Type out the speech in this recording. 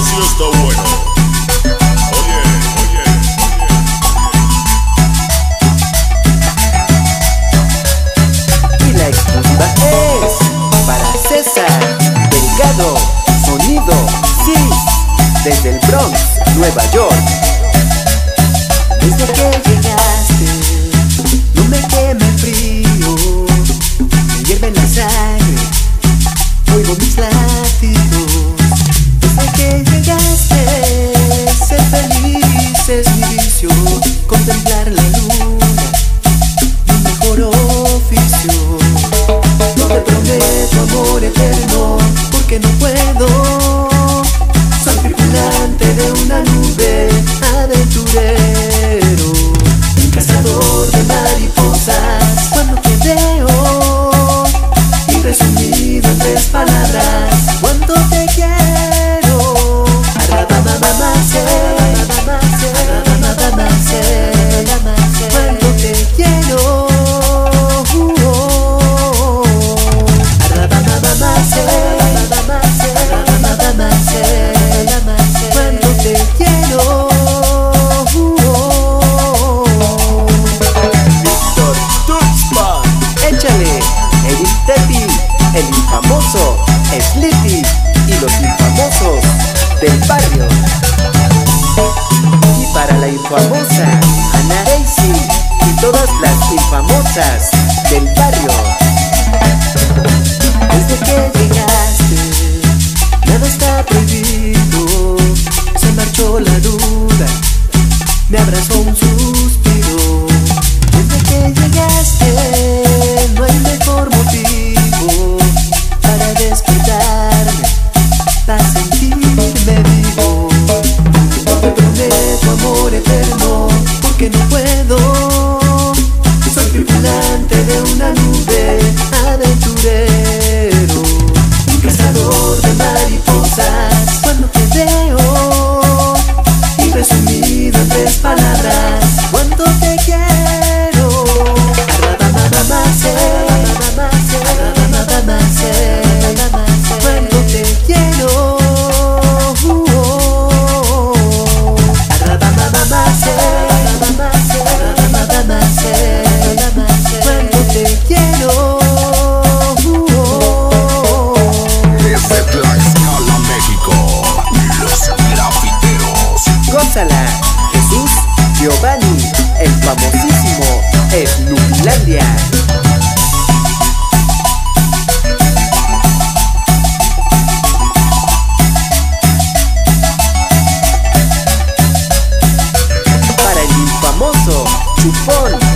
está bueno. Y la exclusiva es para César Delgado, sonido, sí, desde el Bronx, Nueva York. No te prometo amor eterno, porque no puedo. El infamoso Sleepy y los infamosos del barrio. Y para la infamosa Ana Daisy y todas las infamosas del barrio. De mariposas. Cuando te veo, y resumido en tres palabras, Gózala, Jesús Giovanni, el famosísimo Snubilandia. Para el infamoso Chupón